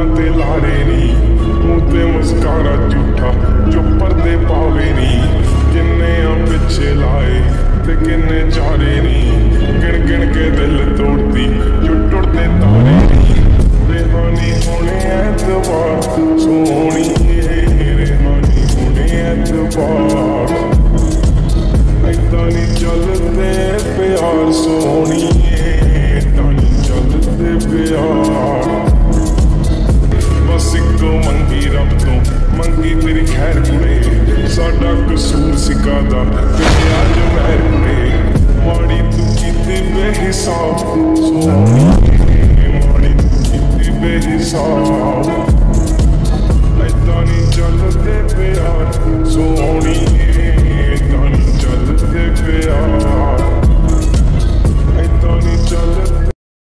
ਗੱਲਾਂ ਤੇ ਲਾਰੇ ਨੀ। ਮੂੰਹ ਤੇ ਮੁਸਕਾਰਾ ਝੂਠਾ, ਜੋ ਪਰਦੇ ਪਾਵੇ ਨੀ। ਕਿੰਨੇ ਆ ਪਿੱਛੇ ਲਾਏ ਤੇ ਕਿੰਨੇ ਚਾਰੇ ਨੀ। ਗਿਣ ਗਿਣ ਕੇ ਦਿਲ ਤੋੜਦੀ, ਜੋ ਟੁੱਟਦੇ ਤਾਰੇ ਨੀ। ਰੇਹਾਨੀ ਹੋਣੇ ਐਤਵਾਰ, ਸੋਹਣੀ ਰੇਹਾਨੀ ਹੋਣੇ ਐਤਵਾਰ। ਏਦਾਂ ਨੀ ਚੱਲਦੇ ਪਿਆਰ ਸੋਹਣੀਏ ਏਦਾਂ ਨੀ ਚੱਲਦੇ ਪਿਆਰ। ਰੱਬ ਤੋਂ ਮੰਗੀ ਤੇਰੀ ਖੈਰ ਕੁੜੇ ਸਾਡਾ ਕਸੂਰ ਸਿਕਾਦਾ ਤੇ ਅੱਜ ਮਹਿਰ ਕੁੜੇ ਮਾੜੀ ਤੂੰ ਕੀਤੀ ਬੇਹਿਸਾਬ। ਸੋਹਣੀਏ ਮਾੜੀ ਤੂੰ ਕੀਤੀ ਬੇਹਿਸਾਬ।